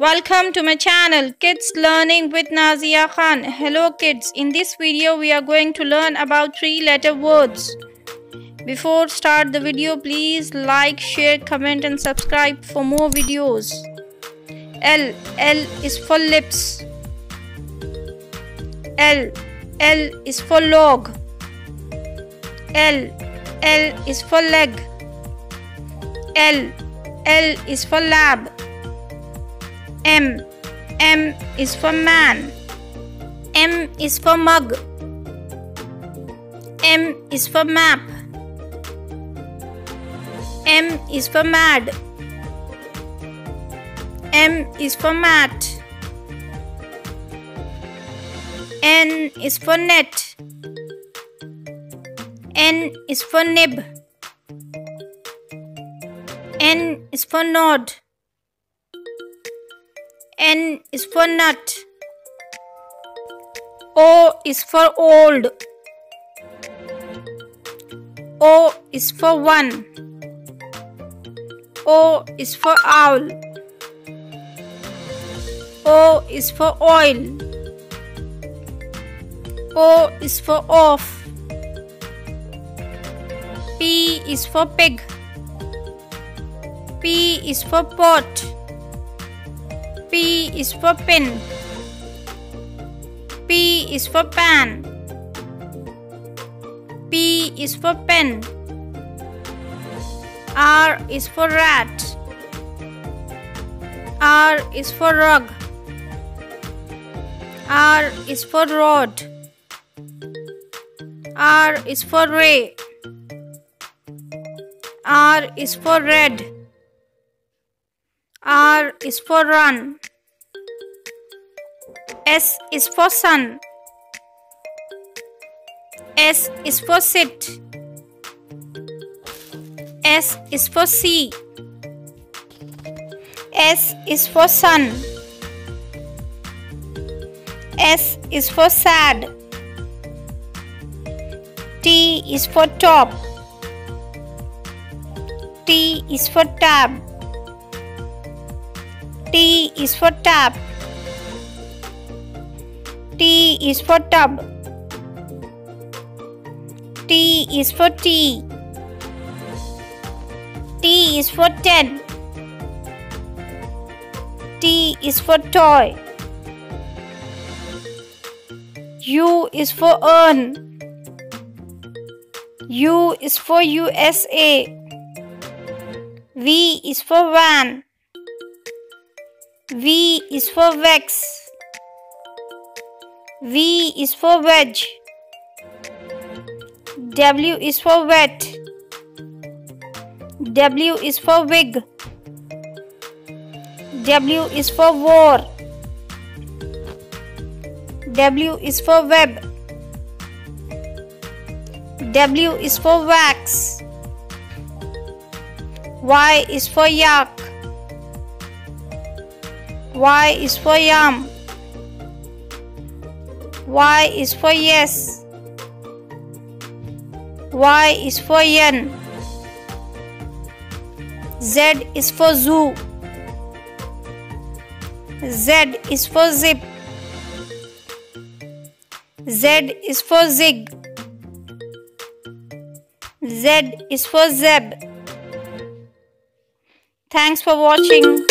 Welcome to my channel Kids Learning with Nazia Khan. Hello kids, in this video we are going to learn about three letter words. Before start the video please like, share, comment and subscribe for more videos. L L is for lips. L L is for log. L L is for leg. L L is for lab. M. M is for man. M is for mug. M is for map. M is for mad. M is for mat. N is for net. N is for nib. N is for nod. N is for nut. O is for old. O is for one. O is for owl. O is for oil. O is for off. P is for pig. P is for pot. P is for pin. P is for pan. P is for pen. R is for rat. R is for rug. R is for rod. R is for ray. R is for red. R is for run. S is for sun. S is for sit. S is for sea. S is for sun. S is for sad. T is for top. T is for tab. T is for tap. T is for tub. T is for tea. T is for ten. T is for toy. U is for earn. U is for USA. V is for van. V is for vex. V is for wedge. W is for wet. W is for wig. W is for war. W is for web. W is for wax. Y is for yak. Y is for yam. Y is for yes. Y is for yen. Z is for zoo. Z is for zip. Z is for zig. Z is for zeb. Thanks for watching.